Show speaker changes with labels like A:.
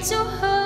A: To her.